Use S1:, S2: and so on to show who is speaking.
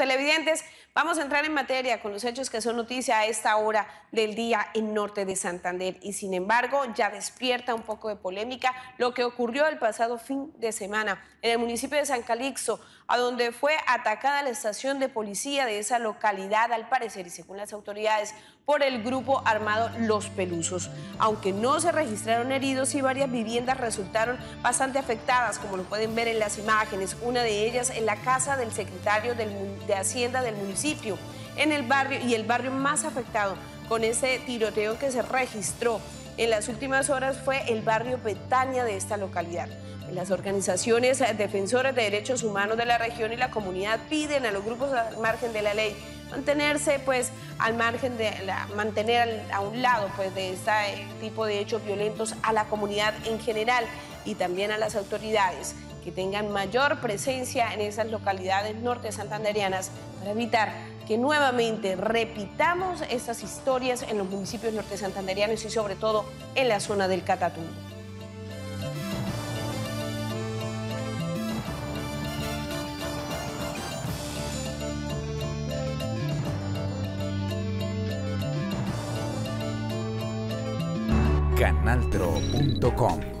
S1: Televidentes, vamos a entrar en materia con los hechos que son noticia a esta hora del día en norte de Santander y sin embargo ya despierta un poco de polémica lo que ocurrió el pasado fin de semana en el municipio de San Calixto, a donde fue atacada la estación de policía de esa localidad, al parecer y según las autoridades, por el grupo armado Los Pelusos. Aunque no se registraron heridos y varias viviendas resultaron bastante afectadas, como lo pueden ver en las imágenes, una de ellas en la casa del secretario del de Hacienda del municipio, en el barrio y el barrio más afectado con ese tiroteo que se registró en las últimas horas fue el barrio Betania de esta localidad. Las organizaciones defensoras de derechos humanos de la región y la comunidad piden a los grupos al margen de la ley mantenerse pues al margen de la, mantener a un lado pues de este tipo de hechos violentos a la comunidad en general y también a las autoridades que tengan mayor presencia en esas localidades norte santanderianas para evitar que nuevamente repitamos estas historias en los municipios norte santanderianos y sobre todo en la zona del Catatumbo.
S2: canaltro.com